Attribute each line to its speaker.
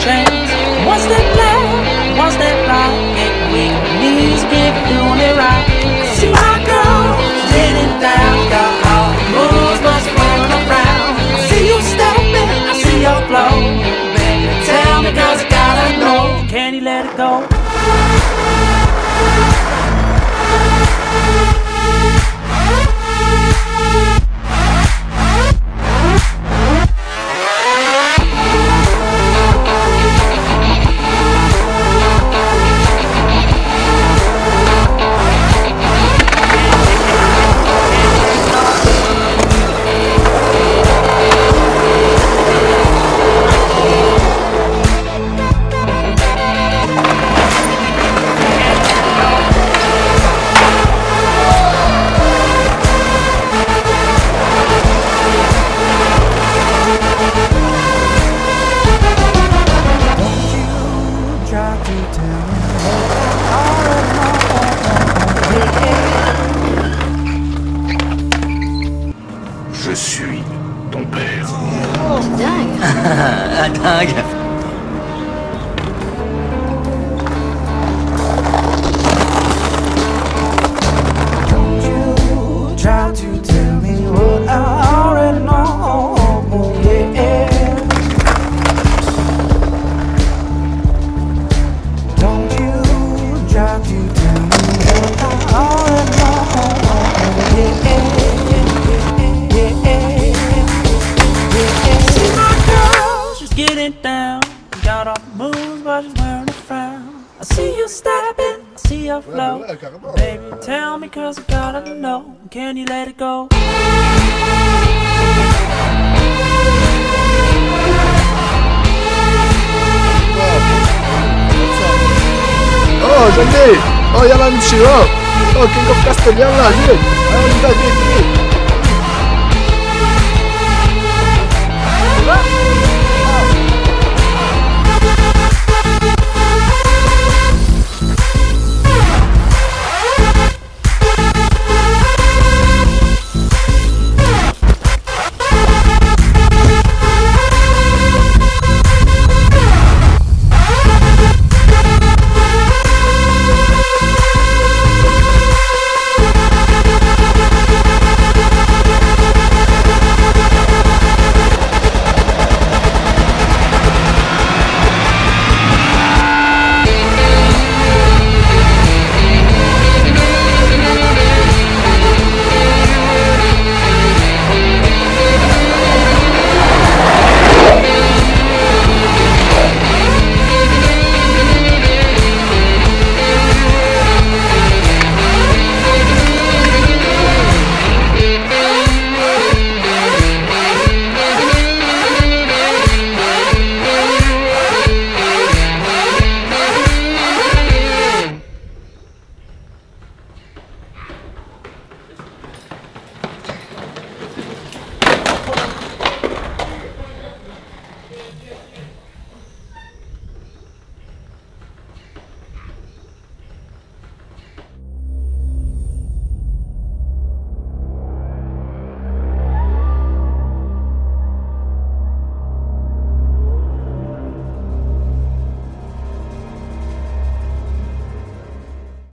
Speaker 1: trains. What's that black? What's that black? Get weak knees, get doing it right. See my girl, getting down, got all the moves, wearing a frown. I see you stepping, I see your flow. Baby, tell me 'cause I gotta know. Can you let it go? 啊 当然。down. Got off the moons, but she's wearing a frown. I see you stepping, I see your flow. Baby, tell me, cause I gotta know. Can you let it go?
Speaker 2: O, żegnej! O, ja mam trzy, o! O, King of Castle, ja mam, nie! A ja mam, nie, nie!